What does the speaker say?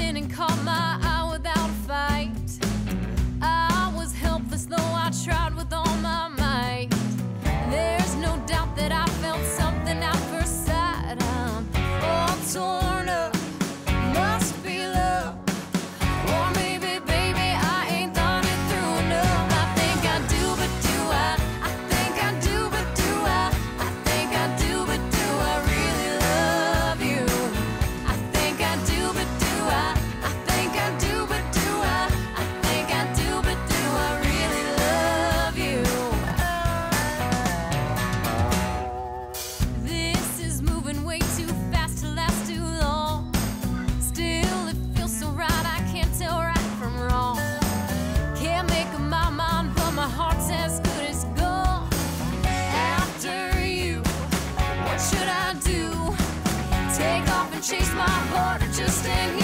in and caught my eye without a fight. Should I do? Take off and chase my heart, or just stand?